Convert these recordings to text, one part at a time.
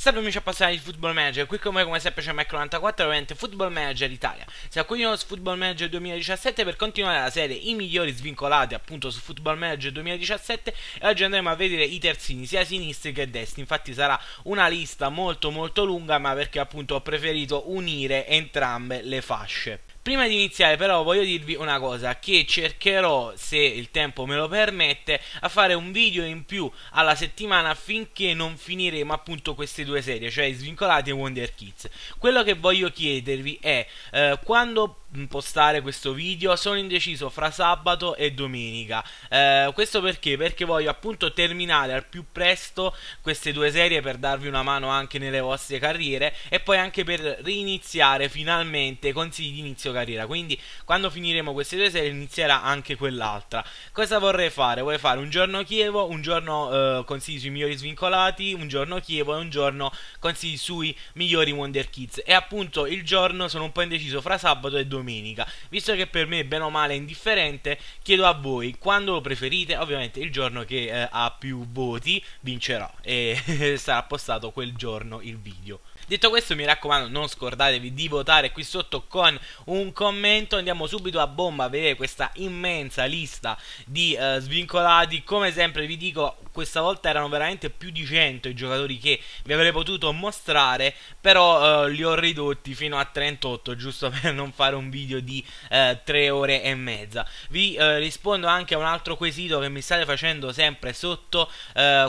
Salve amici appassionati di Football Manager, qui come, come sempre c'è Mac94, ovviamente Football Manager Italia. Siamo qui su Football Manager 2017 per continuare la serie I migliori svincolati appunto su Football Manager 2017 e oggi andremo a vedere i terzini sia sinistri che destri. Infatti sarà una lista molto molto lunga ma perché appunto ho preferito unire entrambe le fasce. Prima di iniziare però voglio dirvi una cosa, che cercherò, se il tempo me lo permette, a fare un video in più alla settimana finché non finiremo appunto queste due serie, cioè Svincolati e Wonder Kids. Quello che voglio chiedervi è eh, quando postare questo video sono indeciso fra sabato e domenica eh, questo perché? perché voglio appunto terminare al più presto queste due serie per darvi una mano anche nelle vostre carriere e poi anche per riniziare finalmente consigli di inizio carriera quindi quando finiremo queste due serie inizierà anche quell'altra cosa vorrei fare? vorrei fare un giorno Chievo un giorno eh, consigli sui migliori svincolati un giorno Chievo e un giorno consigli sui migliori Wonder Kids e appunto il giorno sono un po' indeciso fra sabato e domenica domenica. Visto che per me, bene o male, è indifferente, chiedo a voi quando lo preferite. Ovviamente il giorno che eh, ha più voti vincerà e sarà postato quel giorno il video. Detto questo mi raccomando non scordatevi di votare qui sotto con un commento. Andiamo subito a bomba a vedere questa immensa lista di uh, svincolati. Come sempre vi dico questa volta erano veramente più di 100 i giocatori che vi avrei potuto mostrare Però uh, li ho ridotti fino a 38 giusto per non fare un video di eh, 3 ore e mezza Vi rispondo anche a un altro quesito che mi state facendo sempre sotto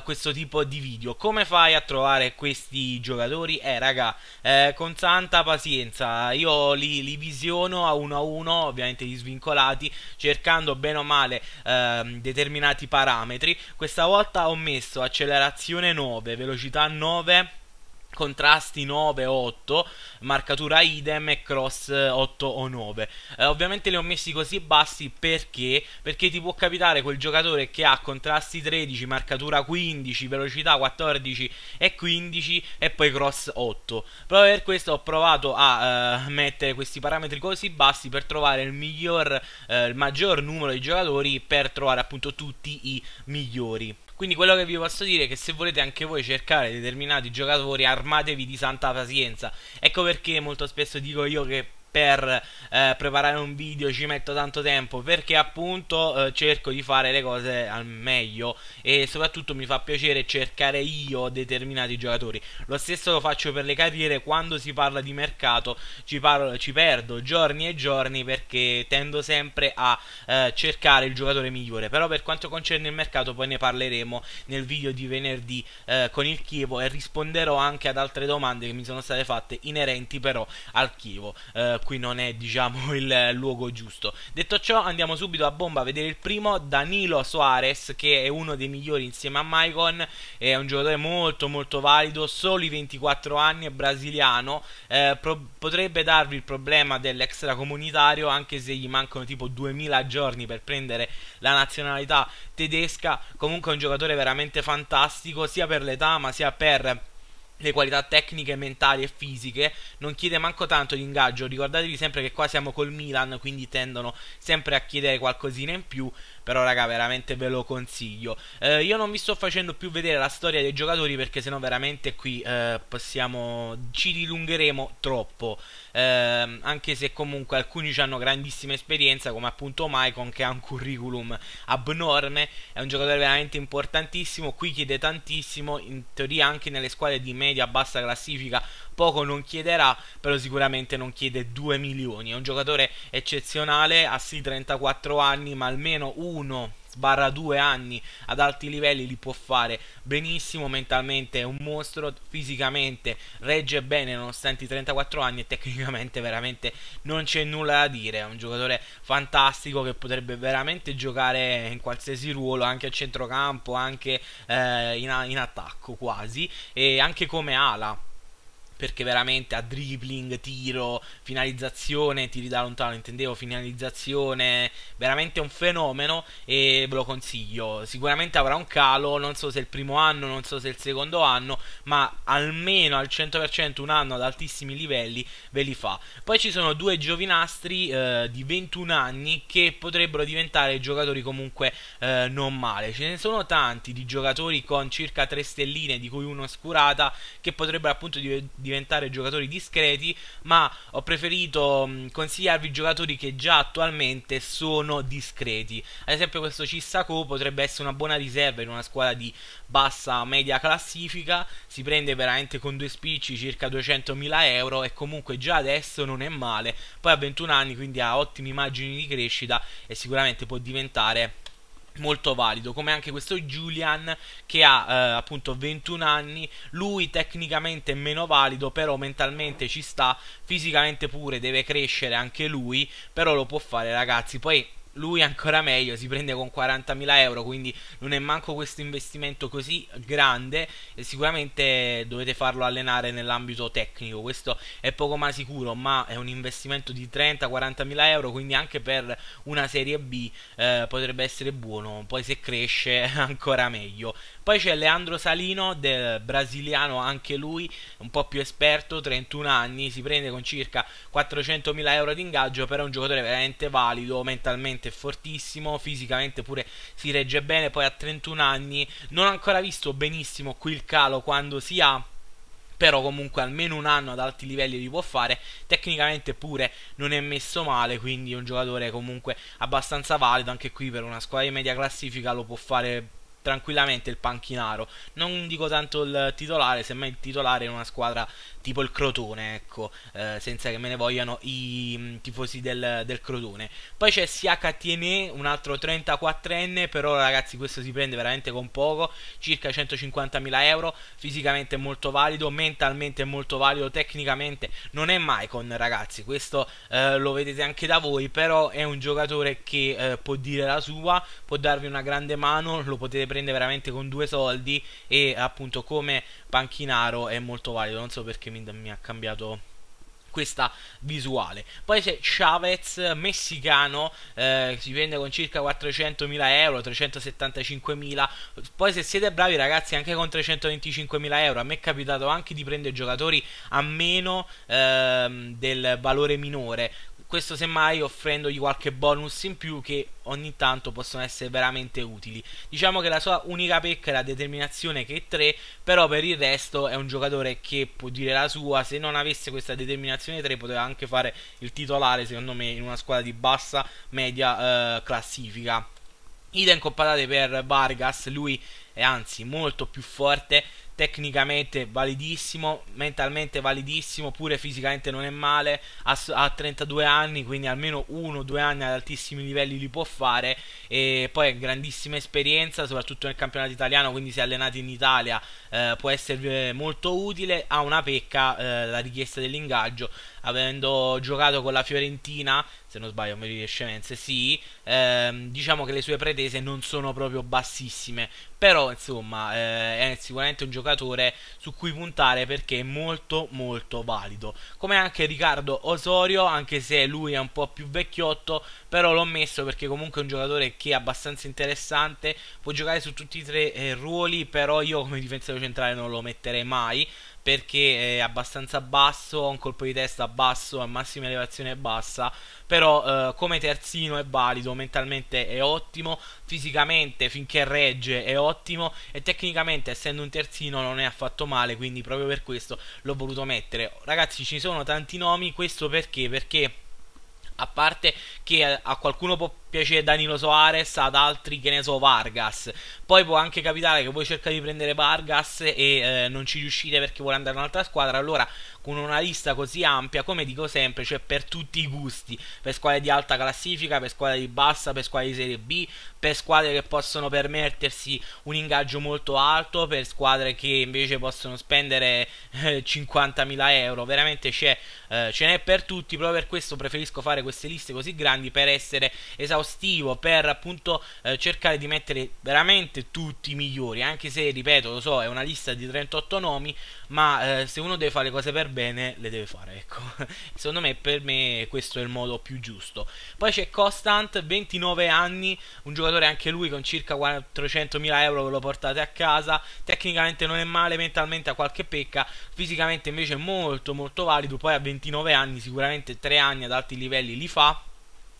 questo tipo di video Come fai a trovare questi giocatori? Eh raga, eh, con tanta pazienza, io li, li, visiono a uno a uno, ovviamente gli svincolati, cercando bene o male eh, determinati parametri. Questa volta ho messo accelerazione 9, velocità 9 contrasti 9 8 marcatura idem e cross 8 o 9 eh, ovviamente li ho messi così bassi perché? Perché ti può capitare quel giocatore che ha contrasti 13 marcatura 15 velocità 14 e 15 e poi cross 8 proprio per questo ho provato a eh, mettere questi parametri così bassi per trovare il miglior eh, il maggior numero di giocatori per trovare appunto tutti i migliori quindi quello che vi posso dire è che se volete anche voi cercare determinati giocatori armatevi di santa pazienza. Ecco perché molto spesso dico io che per eh, preparare un video ci metto tanto tempo perché appunto eh, cerco di fare le cose al meglio e soprattutto mi fa piacere cercare io determinati giocatori. Lo stesso lo faccio per le carriere quando si parla di mercato ci, parlo, ci perdo giorni e giorni perché tendo sempre a eh, cercare il giocatore migliore. Però per quanto concerne il mercato poi ne parleremo nel video di venerdì eh, con il Chievo e risponderò anche ad altre domande che mi sono state fatte inerenti però al Chievo. Eh, qui non è diciamo il luogo giusto. Detto ciò andiamo subito a bomba a vedere il primo, Danilo Soares che è uno dei migliori insieme a Maicon, è un giocatore molto molto valido, soli 24 anni, è brasiliano, eh, potrebbe darvi il problema dell'extracomunitario anche se gli mancano tipo 2000 giorni per prendere la nazionalità tedesca, comunque è un giocatore veramente fantastico sia per l'età ma sia per le qualità tecniche, mentali e fisiche, non chiede manco tanto di ingaggio, ricordatevi sempre che qua siamo col Milan, quindi tendono sempre a chiedere qualcosina in più, però raga veramente ve lo consiglio. Eh, io non vi sto facendo più vedere la storia dei giocatori perché sennò veramente qui eh, possiamo, ci dilungheremo troppo, eh, anche se comunque alcuni hanno grandissima esperienza come appunto Maicon che ha un curriculum abnorme, è un giocatore veramente importantissimo, qui chiede tantissimo, in teoria anche nelle squadre di media bassa classifica poco non chiederà, però sicuramente non chiede 2 milioni. È un giocatore eccezionale, ha sì 34 anni, ma almeno uno sbarra due anni ad alti livelli li può fare benissimo mentalmente è un mostro fisicamente regge bene nonostante i 34 anni e tecnicamente veramente non c'è nulla da dire. È un giocatore fantastico che potrebbe veramente giocare in qualsiasi ruolo anche a centrocampo anche eh, in, in attacco quasi e anche come ala perché veramente a dribbling, tiro, finalizzazione, tiri da lontano, intendevo finalizzazione, veramente un fenomeno e ve lo consiglio. Sicuramente avrà un calo, non so se il primo anno, non so se il secondo anno, ma almeno al 100% un anno ad altissimi livelli ve li fa. Poi ci sono due giovinastri eh, di 21 anni che potrebbero diventare giocatori comunque eh, non male. Ce ne sono tanti di giocatori con circa 3 stelline, di cui uno scurata, che potrebbero appunto diventare diventare giocatori discreti, ma ho preferito consigliarvi giocatori che già attualmente sono discreti. Ad esempio questo Cissako potrebbe essere una buona riserva in una squadra di bassa media classifica, si prende veramente con due spicci circa 200.000 euro e comunque già adesso non è male, poi ha 21 anni quindi ha ottime immagini di crescita e sicuramente può diventare molto valido come anche questo Julian che ha eh, appunto 21 anni. Lui tecnicamente è meno valido però mentalmente ci sta fisicamente pure deve crescere anche lui però lo può fare ragazzi. Poi lui ancora meglio, si prende con 40.000 euro, quindi non è manco questo investimento così grande e sicuramente dovete farlo allenare nell'ambito tecnico, questo è poco ma sicuro, ma è un investimento di 30-40.000 euro, quindi anche per una serie B eh, potrebbe essere buono, poi se cresce ancora meglio. Poi c'è Leandro Salino, brasiliano, anche lui un po' più esperto, 31 anni, si prende con circa 400.000 euro di ingaggio, però è un giocatore veramente valido, mentalmente fortissimo, fisicamente pure si regge bene, poi a 31 anni. Non ho ancora visto benissimo qui il calo quando si ha però comunque almeno un anno ad alti livelli li può fare. Tecnicamente pure non è messo male quindi è un giocatore comunque abbastanza valido anche qui per una squadra di media classifica lo può fare tranquillamente il panchinaro. Non dico tanto il titolare, semmai il titolare in una squadra tipo il Crotone, ecco, eh, senza che me ne vogliano i mh, mm, tifosi del, del, Crotone. Poi c'è Siaka Tiene, un altro 34enne, però ragazzi questo si prende veramente con poco, circa 150.000 euro, fisicamente molto valido, mentalmente molto valido, tecnicamente non è Maicon ragazzi, questo eh, lo vedete anche da voi, però è un giocatore che eh, può dire la sua, può darvi una grande mano, lo potete prende veramente con due soldi e appunto come panchinaro è molto valido. Non so perché mi, mi ha cambiato questa visuale. Poi c'è Chavez, messicano, eh, si vende con circa 400.000 euro, 375.000. Poi se siete bravi ragazzi anche con 325.000 euro, a me è capitato anche di prendere giocatori a meno ehm, del valore minore questo semmai offrendogli qualche bonus in più che ogni tanto possono essere veramente utili. Diciamo che la sua unica pecca è la determinazione che è 3, però per il resto è un giocatore che può dire la sua, se non avesse questa determinazione 3 poteva anche fare il titolare secondo me in una squadra di bassa media eh, classifica. Idem con patate per Vargas, lui è anzi molto più forte tecnicamente validissimo, mentalmente validissimo, pure fisicamente non è male, ha, ha 32 anni, quindi almeno 1-2 anni ad altissimi livelli li può fare e poi grandissima esperienza, soprattutto nel campionato italiano, quindi se allenato in Italia eh, può essere molto utile, ha una pecca, eh, la richiesta dell'ingaggio, avendo giocato con la Fiorentina, se non sbaglio mi riesce Mense, sì, ehm, diciamo che le sue pretese non sono proprio bassissime, però insomma eh, è sicuramente un giocatore su cui puntare perché è molto molto valido. Come anche Riccardo Osorio anche se lui è un po' più vecchiotto però l'ho messo perché comunque è un giocatore che è abbastanza interessante può giocare su tutti i tre eh, ruoli però io come difensore centrale non lo metterei mai perché è abbastanza basso, ha un colpo di testa basso, a massima elevazione bassa, però eh, come terzino è valido, mentalmente è ottimo, fisicamente finché regge è ottimo e tecnicamente essendo un terzino non è affatto male, quindi proprio per questo l'ho voluto mettere. Ragazzi ci sono tanti nomi, questo perché? Perché a parte che a qualcuno può piacere Danilo Soares, ad altri che ne so Vargas. Poi può anche capitare che voi cercate di prendere Vargas e eh, non ci riuscite perché vuole andare in un'altra squadra, allora con una lista così ampia, come dico sempre, cioè per tutti i gusti, per squadre di alta classifica, per squadre di bassa, per squadre di Serie B, per squadre che possono permettersi un ingaggio molto alto, per squadre che invece possono spendere eh, 50.000 euro, veramente c'è, eh, ce n'è per tutti, proprio per questo preferisco fare queste liste così grandi per essere esaustive esaustivo per appunto eh, cercare di mettere veramente tutti i migliori, anche se ripeto, lo so, è una lista di 38 nomi, ma eh, se uno deve fare le cose per bene, le deve fare, ecco. Secondo me per me questo è il modo più giusto. Poi c'è Constant, 29 anni, un giocatore anche lui con circa 400.000 euro ve lo portate a casa, tecnicamente non è male, mentalmente ha qualche pecca, fisicamente invece è molto molto valido, poi a 29 anni sicuramente 3 anni ad alti livelli li fa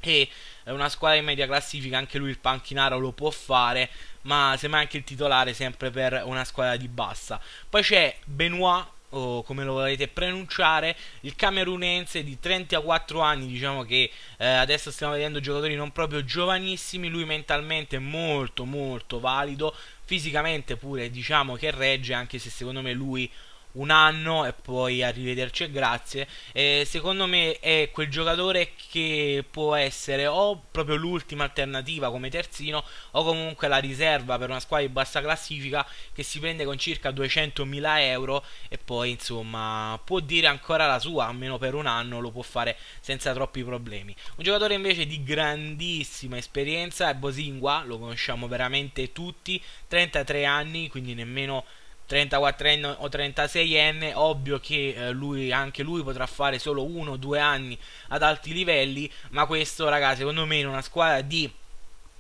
e una squadra in media classifica anche lui il panchinaro lo può fare ma semmai anche il titolare sempre per una squadra di bassa. Poi c'è Benoit o come lo volete pronunciare, il camerunense di 34 anni, diciamo che eh, adesso stiamo vedendo giocatori non proprio giovanissimi, lui mentalmente molto molto valido, fisicamente pure diciamo che regge, anche se secondo me lui un anno e poi arrivederci e grazie. E secondo me è quel giocatore che può essere o proprio l'ultima alternativa come terzino o comunque la riserva per una squadra di bassa classifica che si prende con circa 200.000 euro e poi insomma può dire ancora la sua, almeno per un anno lo può fare senza troppi problemi. Un giocatore invece di grandissima esperienza è Bosingua, lo conosciamo veramente tutti, 33 anni, quindi nemmeno 34enne o 36enne, ovvio che eh, lui, anche lui potrà fare solo uno o due anni ad alti livelli, ma questo ragazzi secondo me in una squadra di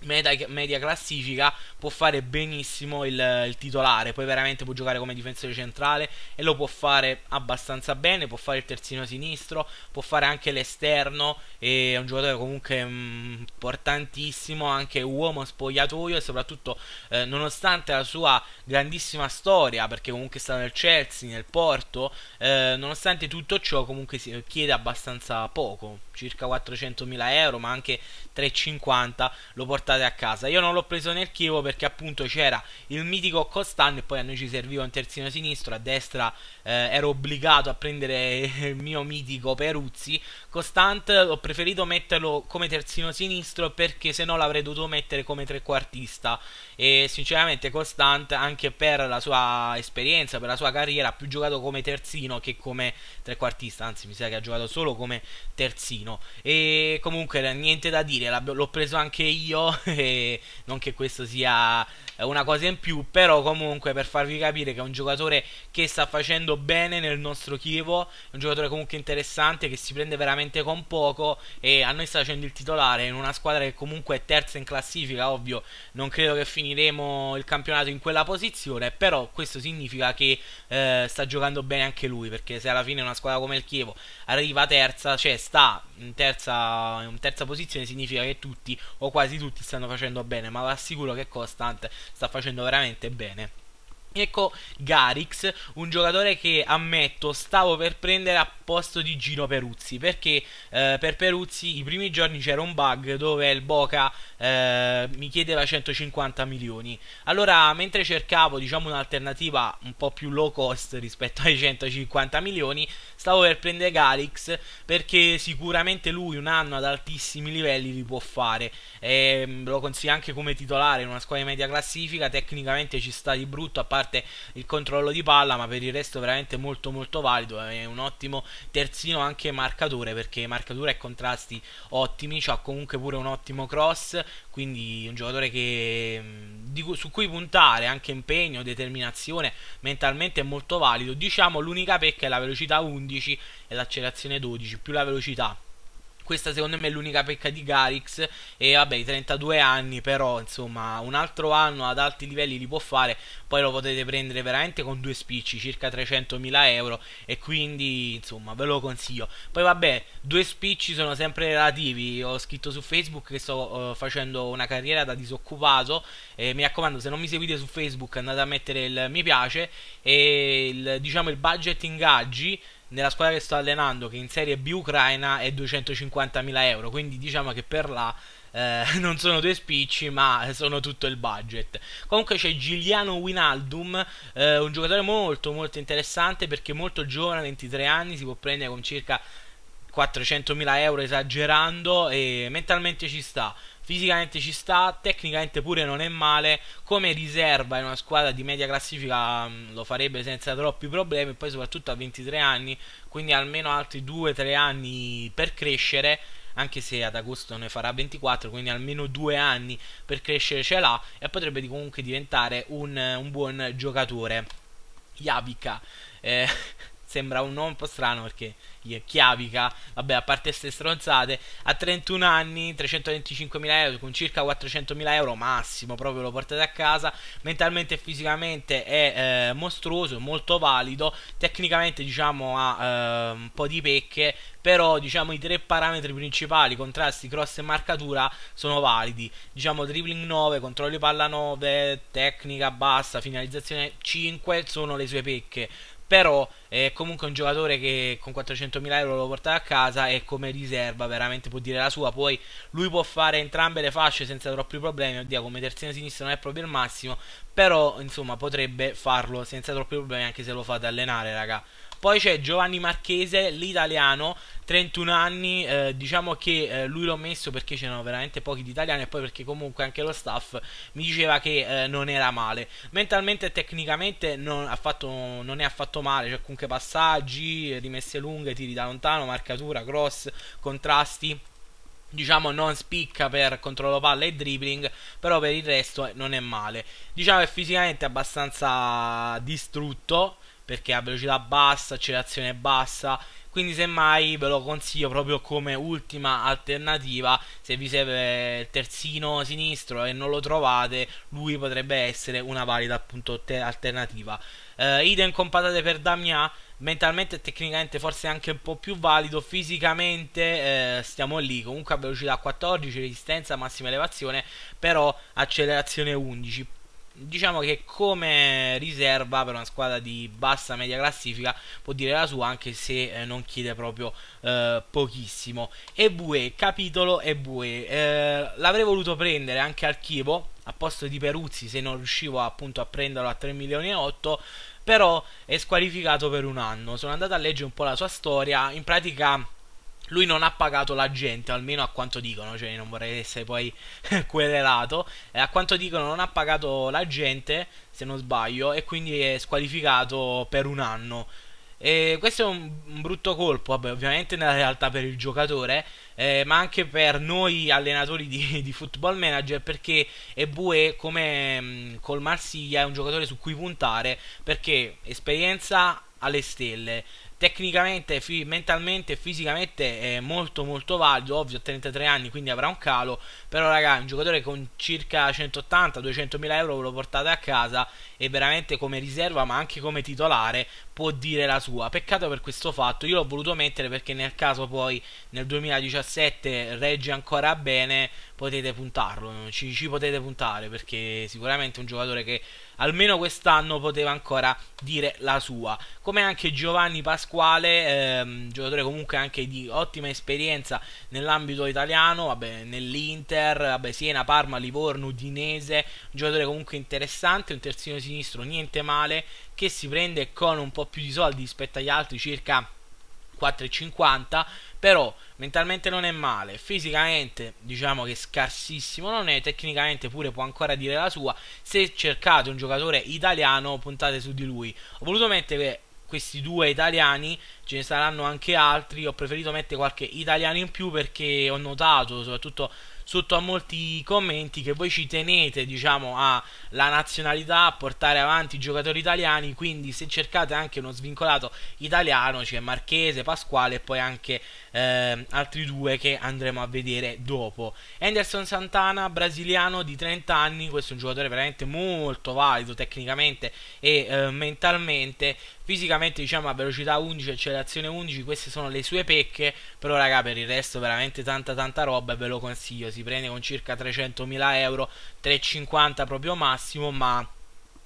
media, media classifica può fare benissimo il, il, titolare, poi veramente può giocare come difensore centrale e lo può fare abbastanza bene, può fare il terzino sinistro, può fare anche l'esterno, è un giocatore comunque mh, mm, importantissimo, anche uomo spogliatoio e soprattutto eh, nonostante la sua grandissima storia, perché comunque è stato nel Chelsea, nel Porto, eh, nonostante tutto ciò comunque si chiede abbastanza poco, circa 400.000 euro, ma anche 3,50 lo portate a casa. Io non l'ho preso nel Chievo perché appunto c'era il mitico Costan e poi a noi ci serviva un terzino sinistro, a destra eh, ero obbligato a prendere il mio mitico Peruzzi. Costant ho preferito metterlo come terzino sinistro perché se no l'avrei dovuto mettere come trequartista. E sinceramente Costant anche per la sua esperienza, per la sua carriera ha più giocato come terzino che come trequartista, anzi mi sa che ha giocato solo come terzino. E comunque niente da dire, l'ho preso anche io non che questo sia una cosa in più, però comunque per farvi capire che è un giocatore che sta facendo bene nel nostro Chievo, un giocatore comunque interessante che si prende veramente con poco e a noi sta facendo il titolare in una squadra che comunque è terza in classifica, ovvio, non credo che finiremo il campionato in quella posizione, però questo significa che eh, sta giocando bene anche lui, perché se alla fine una squadra come il Chievo arriva terza, cioè sta in terza, in terza posizione, significa che tutti o quasi tutti stanno facendo bene, ma vi assicuro che Constant sta facendo veramente bene. Ecco Garix, un giocatore che ammetto stavo per prendere a posto di Gino Peruzzi perché eh, per Peruzzi i primi giorni c'era un bug dove il Boca eh, mi chiedeva 150 milioni. Allora, mentre cercavo diciamo un'alternativa un po' più low cost rispetto ai 150 milioni, stavo per prendere Garix perché sicuramente lui un anno ad altissimi livelli li può fare. E, mm, lo consiglio anche come titolare in una squadra di media classifica, tecnicamente ci sta di brutto a parte parte il controllo di palla, ma per il resto veramente molto molto valido. È un ottimo terzino anche marcatore perché marcatura e contrasti ottimi. Ha comunque pure un ottimo cross. Quindi un giocatore che, di, su cui puntare anche impegno, determinazione, mentalmente è molto valido. Diciamo l'unica pecca è la velocità 11 e l'accelerazione 12, più la velocità questa secondo me è l'unica pecca di Garix e vabbè i 32 anni però insomma un altro anno ad alti livelli li può fare. Poi lo potete prendere veramente con due spicci circa 300.000 euro. E quindi insomma ve lo consiglio. Poi vabbè due spicci sono sempre relativi. Ho scritto su Facebook che sto uh, facendo una carriera da disoccupato. E mi raccomando se non mi seguite su Facebook andate a mettere il mi piace e il, diciamo il budget ingaggi nella squadra che sto allenando, che in Serie B Ucraina, è 250.000 euro. Quindi diciamo che per là eh, non sono due spicci, ma sono tutto il budget. Comunque c'è Giuliano Winaldum, eh, un giocatore molto molto interessante perché molto giovane, 23 anni, si può prendere con circa 400.000 euro esagerando e mentalmente ci sta fisicamente ci sta, tecnicamente pure non è male, come riserva in una squadra di media classifica mm, lo farebbe senza troppi problemi, poi soprattutto a 23 anni, quindi almeno altri 2-3 anni per crescere. anche se ad agosto ne farà 24, quindi almeno due anni per crescere ce l'ha e potrebbe comunque diventare un, un buon giocatore. Javica. Eh, sembra un nome un po' strano perché Chiavica, vabbè, a parte queste stronzate, a 31 anni, 325.000 euro con circa 400.000 euro massimo, proprio lo portate a casa, mentalmente e fisicamente è eh, mostruoso, molto valido, tecnicamente diciamo ha eh, un po' di pecche, però diciamo i tre parametri principali, contrasti, cross e marcatura, sono validi, diciamo dribbling 9, controlli palla 9, tecnica bassa, finalizzazione 5 sono le sue pecche però è comunque un giocatore che con 400.000 euro lo porta a casa e come riserva veramente può dire la sua. Poi lui può fare entrambe le fasce senza troppi problemi. Oddio come terzino sinistro non è proprio il massimo. Però insomma potrebbe farlo senza troppi problemi anche se lo fate allenare raga poi c'è Giovanni Marchese, l'italiano, 31 anni, eh, diciamo che eh, lui l'ho messo perché c'erano veramente pochi di italiani e poi perché comunque anche lo staff mi diceva che eh, non era male. Mentalmente e tecnicamente non, fatto, non è affatto male, c'è comunque passaggi, rimesse lunghe, tiri da lontano, marcatura, cross, contrasti diciamo non spicca per controllo palla e dribbling però per il resto eh, non è male diciamo che fisicamente è abbastanza distrutto perché ha velocità bassa, accelerazione bassa. Quindi semmai ve lo consiglio proprio come ultima alternativa. Se vi serve il terzino sinistro e non lo trovate lui potrebbe essere una valida appunto alternativa. Uh, idem con patate per Damià mentalmente e tecnicamente forse anche un po' più valido fisicamente eh, stiamo lì. Comunque a velocità 14 resistenza massima elevazione però accelerazione 11 diciamo che come riserva per una squadra di bassa media classifica può dire la sua anche se eh, non chiede proprio eh, pochissimo. Ebue, capitolo Ebue. Eh, l'avrei voluto prendere anche al Chievo a posto di Peruzzi se non riuscivo appunto a prenderlo a 3 milioni e 8 però è squalificato per un anno. Sono andato a leggere un po' la sua storia. In pratica lui non ha pagato la gente, almeno a quanto dicono, cioè non vorrei essere poi querelato, eh, a quanto dicono non ha pagato la gente, se non sbaglio, e quindi è squalificato per un anno. E questo è un, un brutto colpo, vabbè, ovviamente nella realtà per il giocatore, eh, ma anche per noi allenatori di, di football manager, perché Ebue, come mh, col Marsiglia, è un giocatore su cui puntare, perché esperienza alle stelle, tecnicamente, mentalmente e fisicamente è molto molto valido, ovvio a 33 anni quindi avrà un calo, però raga un giocatore con circa 180-200 mila euro ve lo portate a casa e veramente come riserva ma anche come titolare può dire la sua, peccato per questo fatto, io l'ho voluto mettere perché nel caso poi nel 2017 regge ancora bene potete puntarlo, ci, ci potete puntare perché sicuramente è un giocatore che almeno quest'anno poteva ancora dire la sua. Come anche Giovanni Pasquale, ehm, giocatore comunque anche di ottima esperienza nell'ambito italiano, vabbè, nell'Inter, vabbè, Siena, Parma, Livorno, Udinese, un giocatore comunque interessante, un terzino sinistro niente male, che si prende con un po' più di soldi rispetto agli altri, circa 4,50 però mentalmente non è male fisicamente diciamo che scarsissimo non è tecnicamente pure può ancora dire la sua. Se cercate un giocatore italiano puntate su di lui. Ho voluto mettere questi due italiani ce ne saranno anche altri ho preferito mettere qualche italiano in più perché ho notato soprattutto sotto a molti commenti che voi ci tenete diciamo alla nazionalità a portare avanti i giocatori italiani. Quindi se cercate anche uno svincolato italiano c'è Marchese, Pasquale e poi anche eh, altri due che andremo a vedere dopo. Anderson Santana brasiliano di 30 anni questo è un giocatore veramente molto valido tecnicamente e eh, mentalmente fisicamente diciamo a velocità 11 accelerazione 11 queste sono le sue pecche però raga per il resto veramente tanta tanta roba e ve lo consiglio. Si prende con circa 300.000 euro 350 proprio massimo ma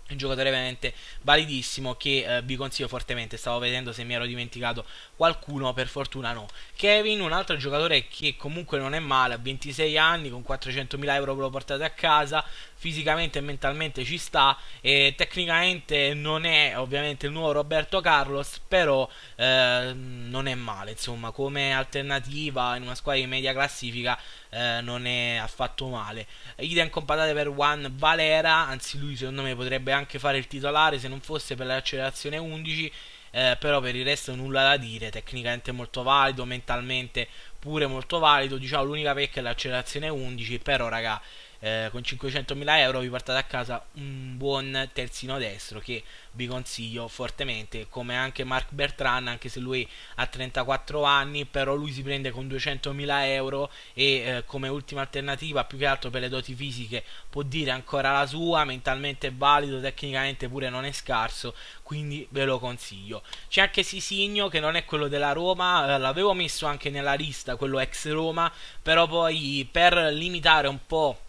un giocatore veramente validissimo che eh, vi consiglio fortemente. Stavo vedendo se mi ero dimenticato qualcuno per fortuna no. Kevin un altro giocatore che comunque non è male a 26 anni con 400.000 euro ve lo portate a casa fisicamente e mentalmente ci sta e tecnicamente non è ovviamente il nuovo Roberto Carlos però eh, non è male insomma come alternativa in una squadra di media classifica eh, non è affatto male. Idem con patate per One Valera anzi lui secondo me potrebbe anche fare il titolare se non fosse per l'accelerazione 11 eh, però per il resto nulla da dire, tecnicamente molto valido, mentalmente pure molto valido, diciamo l'unica pecca è l'accelerazione 11, però raga eh, con 500.000 euro vi portate a casa un buon terzino destro che vi consiglio fortemente come anche Mark Bertrand anche se lui ha 34 anni però lui si prende con 200.000 euro e eh, come ultima alternativa più che altro per le doti fisiche può dire ancora la sua mentalmente è valido tecnicamente pure non è scarso quindi ve lo consiglio. C'è anche Sisigno che non è quello della Roma eh, l'avevo messo anche nella lista quello ex Roma però poi per limitare un po'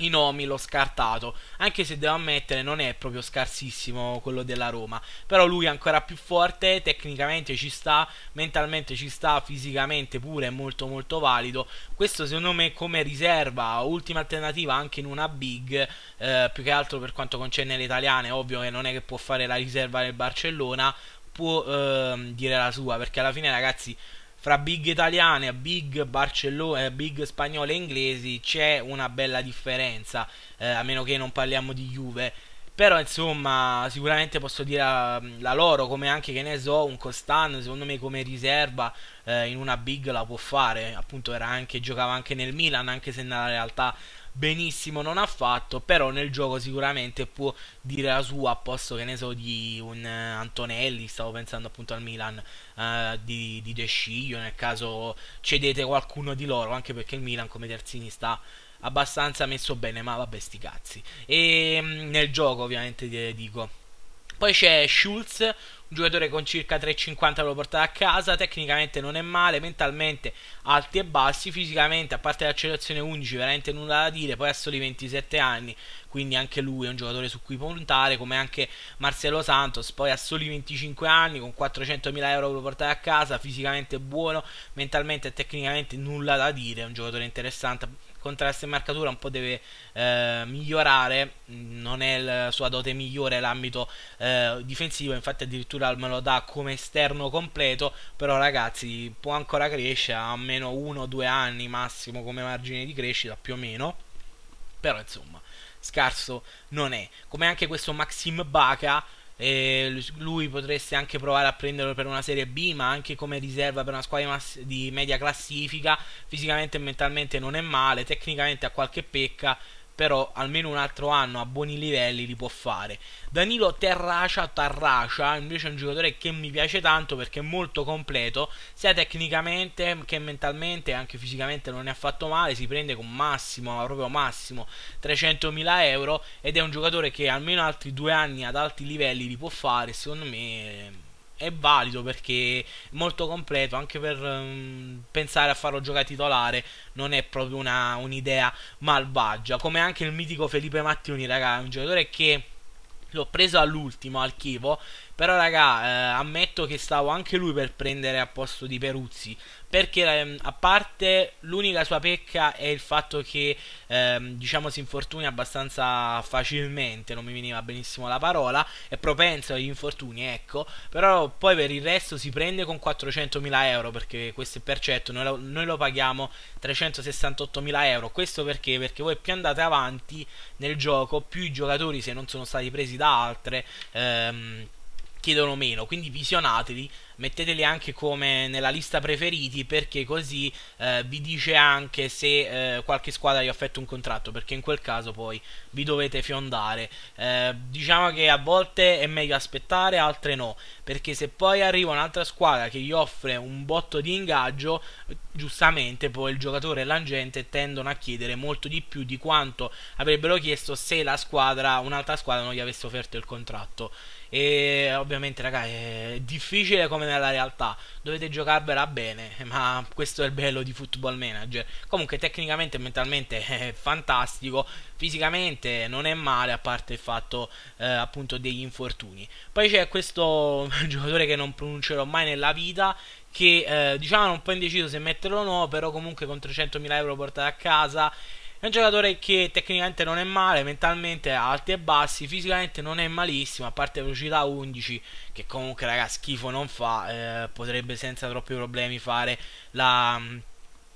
i nomi l'ho scartato, anche se devo ammettere non è proprio scarsissimo quello della Roma, però lui è ancora più forte, tecnicamente ci sta, mentalmente ci sta, fisicamente pure è molto molto valido, questo secondo me come riserva, ultima alternativa anche in una big, eh, più che altro per quanto concerne le italiane, ovvio che non è che può fare la riserva nel Barcellona, può eh, dire la sua, perché alla fine ragazzi fra big italiane e big, eh, big spagnole e inglesi c'è una bella differenza, eh, a meno che non parliamo di Juve. Però insomma, sicuramente posso dire la, loro, come anche che ne so, un Costan, secondo me come riserva eh, in una big la può fare. Appunto, anche, giocava anche nel Milan, anche se nella realtà benissimo non ha fatto, però nel gioco sicuramente può dire la sua a posto che ne so di un uh, Antonelli, stavo pensando appunto al Milan uh, di, di De Sciglio, nel caso cedete qualcuno di loro, anche perché il Milan come terzini sta abbastanza messo bene, ma vabbè sti cazzi. E um, nel gioco ovviamente dico. Poi c'è Schulz, un giocatore con circa 3,50 lo portate a casa, tecnicamente non è male, mentalmente alti e bassi, fisicamente a parte l'accelerazione 11 veramente nulla da dire, poi ha soli 27 anni, quindi anche lui è un giocatore su cui puntare, come anche Marcelo Santos, poi ha soli 25 anni, con 400.000 euro lo portate a casa, fisicamente buono, mentalmente e tecnicamente nulla da dire, è un giocatore interessante contrasto e marcatura un po' deve eh, migliorare, non è la sua dote migliore l'ambito eh, difensivo, infatti addirittura me lo dà come esterno completo, però ragazzi può ancora crescere, a meno uno o due anni massimo come margine di crescita più o meno, però insomma scarso non è, come anche questo Maxim Baca e lui potreste anche provare a prenderlo per una serie B, ma anche come riserva per una squadra di media classifica. Fisicamente e mentalmente non è male, tecnicamente ha qualche pecca, però almeno un altro anno a buoni livelli li può fare. Danilo Terracia Tarracia invece è un giocatore che mi piace tanto perché è molto completo, sia tecnicamente che mentalmente, anche fisicamente non è affatto male, si prende con massimo, ma proprio massimo 300.000 euro ed è un giocatore che almeno altri due anni ad alti livelli li può fare, secondo me è valido perché è molto completo anche per um, pensare a farlo giocare titolare non è proprio una, un'idea malvagia come anche il mitico Felipe Mattioni raga un giocatore che l'ho preso all'ultimo al Chivo però raga eh, ammetto che stavo anche lui per prendere a posto di Peruzzi perché ehm, a parte l'unica sua pecca è il fatto che ehm, diciamo si infortuni abbastanza facilmente non mi veniva benissimo la parola è propenso agli infortuni ecco però poi per il resto si prende con 400.000 euro perché questo è percetto noi lo, noi lo paghiamo 368.000 euro. Questo perché? Perché voi più andate avanti nel gioco più i giocatori se non sono stati presi da altre ehm, chiedono meno, quindi visionateli, metteteli anche come nella lista preferiti perché così eh, vi dice anche se eh, qualche squadra vi ha offerto un contratto, perché in quel caso poi vi dovete fiondare. Eh, diciamo che a volte è meglio aspettare, altre no, perché se poi arriva un'altra squadra che gli offre un botto di ingaggio, giustamente poi il giocatore e l'agente tendono a chiedere molto di più di quanto avrebbero chiesto se la squadra, un'altra squadra non gli avesse offerto il contratto. E ovviamente, raga, è difficile come nella realtà. Dovete giocarvela bene, ma questo è il bello di Football Manager. Comunque, tecnicamente e mentalmente è fantastico. Fisicamente non è male, a parte il fatto eh, appunto degli infortuni. Poi c'è questo giocatore che non pronuncerò mai nella vita. Che eh, diciamo un po' indeciso se metterlo o no, però comunque con 300.000 euro portati a casa è un giocatore che tecnicamente non è male, mentalmente alti e bassi, fisicamente non è malissimo, a parte velocità 11, che comunque raga schifo non fa, eh, potrebbe senza troppi problemi fare la,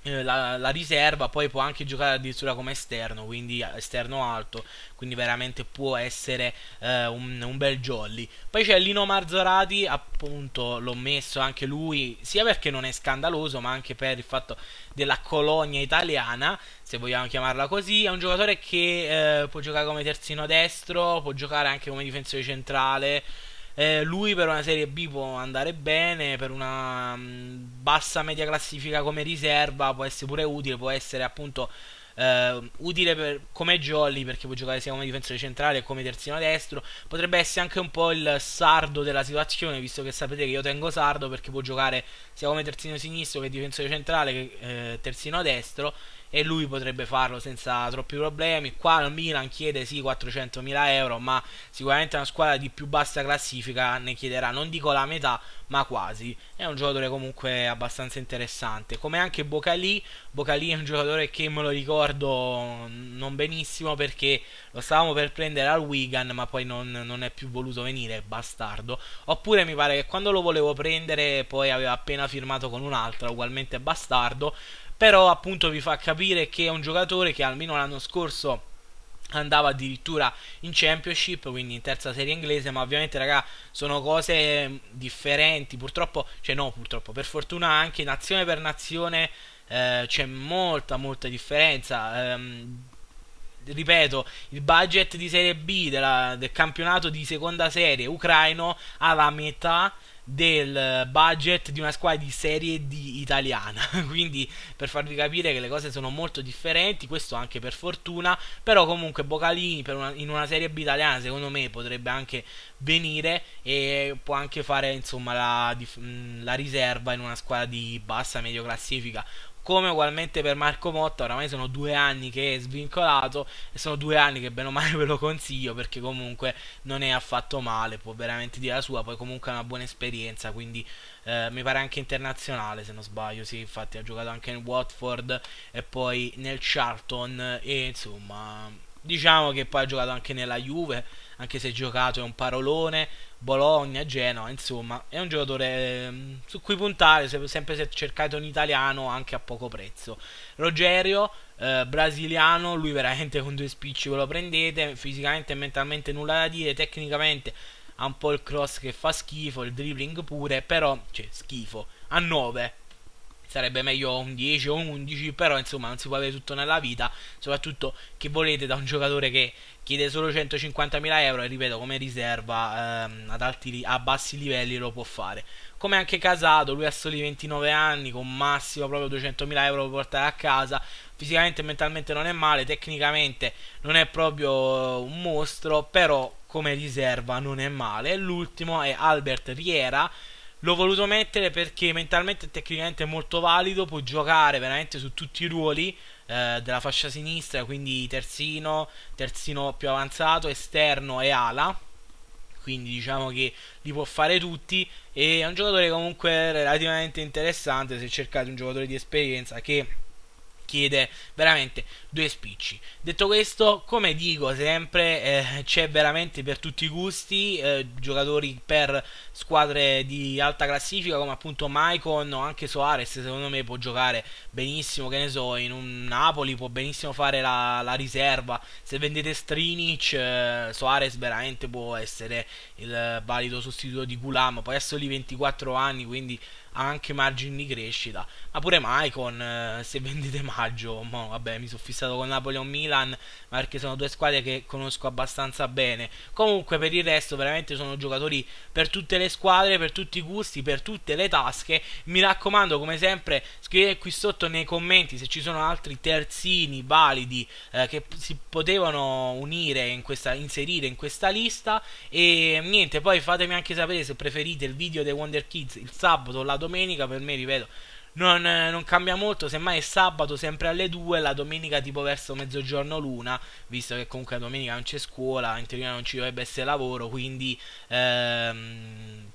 la, la, riserva, poi può anche giocare addirittura come esterno, quindi esterno alto, quindi veramente può essere eh, un, un, bel jolly. Poi c'è Lino Marzorati, appunto l'ho messo anche lui, sia perché non è scandaloso, ma anche per il fatto della colonia italiana, se vogliamo chiamarla così. È un giocatore che eh, può giocare come terzino destro, può giocare anche come difensore centrale. Eh, lui per una Serie B può andare bene, per una mh, mm, bassa media classifica come riserva può essere pure utile, può essere appunto eh, utile per, come Jolly perché può giocare sia come difensore centrale che come terzino destro. Potrebbe essere anche un po' il sardo della situazione, visto che sapete che io tengo sardo perché può giocare sia come terzino sinistro che difensore centrale che eh, terzino destro e lui potrebbe farlo senza troppi problemi. Qua il Milan chiede sì 400.000 euro, ma sicuramente una squadra di più bassa classifica ne chiederà, non dico la metà, ma quasi. È un giocatore comunque abbastanza interessante. Come anche Bocalì, Bocalì è un giocatore che me lo ricordo non benissimo perché lo stavamo per prendere al Wigan, ma poi non, non è più voluto venire, bastardo. Oppure mi pare che quando lo volevo prendere poi aveva appena firmato con un'altra, ugualmente bastardo però appunto vi fa capire che è un giocatore che almeno l'anno scorso andava addirittura in championship quindi in terza serie inglese ma ovviamente raga sono cose differenti. Purtroppo cioè no purtroppo per fortuna anche nazione per nazione eh, c'è molta molta differenza. Ehm, ripeto, il budget di Serie B della, del campionato di seconda serie ucraino ha la metà del budget di una squadra di serie D italiana. Quindi per farvi capire che le cose sono molto differenti, questo anche per fortuna, però comunque Bocalini una, in una serie B italiana secondo me potrebbe anche venire e può anche fare insomma la, la riserva in una squadra di bassa medio classifica come ugualmente per Marco Motta, oramai sono due anni che è svincolato e sono due anni che bene o male ve lo consiglio perché comunque non è affatto male, può veramente dire la sua, poi comunque è una buona esperienza, quindi eh, mi pare anche internazionale se non sbaglio, sì, infatti ha giocato anche in Watford e poi nel Charlton e insomma diciamo che poi ha giocato anche nella Juve, anche se giocato è un parolone, Bologna, Genoa, insomma, è un giocatore ehm, su cui puntare, se, sempre se cercate un italiano anche a poco prezzo. Rogerio, eh, brasiliano, lui veramente con due spicci ve lo prendete, fisicamente e mentalmente nulla da dire, tecnicamente ha un po' il cross che fa schifo, il dribbling pure, però, cioè, schifo, a 9 sarebbe meglio un 10 o un 11, però insomma non si può avere tutto nella vita, soprattutto che volete da un giocatore che chiede solo 150.000 euro e ripeto come riserva ehm, alti, a bassi livelli lo può fare. Come anche Casato, lui ha soli 29 anni, con massimo proprio 200.000 euro da portare a casa, fisicamente e mentalmente non è male, tecnicamente non è proprio un mostro, però come riserva non è male. L'ultimo è Albert Riera L'ho voluto mettere perché mentalmente e tecnicamente è molto valido, può giocare veramente su tutti i ruoli eh, della fascia sinistra, quindi terzino, terzino più avanzato, esterno e ala. Quindi diciamo che li può fare tutti e è un giocatore comunque relativamente interessante se cercate un giocatore di esperienza che chiede veramente due spicci. Detto questo, come dico sempre, eh, c'è veramente per tutti i gusti eh, giocatori per squadre di alta classifica come appunto Maicon o anche Soares, secondo me può giocare benissimo, che ne so, in un Napoli può benissimo fare la, la riserva. Se vendete Strinic, eh, Soares veramente può essere il valido sostituto di Gulam, poi ha soli 24 anni, quindi anche margini di crescita. Ma pure Maicon, eh, se vendete Maggio, mo, vabbè, mi sono fissato con Napoli o Milan, ma perché sono due squadre che conosco abbastanza bene. Comunque, per il resto, veramente sono giocatori per tutte le squadre, per tutti i gusti, per tutte le tasche. Mi raccomando, come sempre, scrivete qui sotto nei commenti se ci sono altri terzini validi eh, che si potevano unire in questa, inserire in questa lista. E niente, poi fatemi anche sapere se preferite il video dei Wonder Kids il sabato o la domenica. Per me, ripeto non, non, cambia molto, semmai è sabato sempre alle 2, la domenica tipo verso mezzogiorno l'una, visto che comunque la domenica non c'è scuola, in teoria non ci dovrebbe essere lavoro, quindi ehm,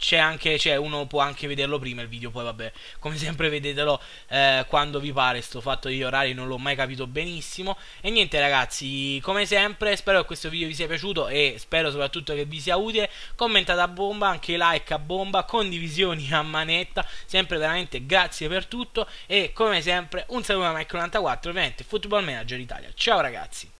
c'è anche, cioè uno può anche vederlo prima il video, poi vabbè, come sempre vedetelo eh, quando vi pare, sto fatto degli orari non l'ho mai capito benissimo. E niente ragazzi, come sempre, spero che questo video vi sia piaciuto e spero soprattutto che vi sia utile. Commentate a bomba, anche like a bomba, condivisioni a manetta, sempre veramente grazie per tutto e come sempre un saluto da Mike94, ovviamente Football Manager Italia. Ciao ragazzi!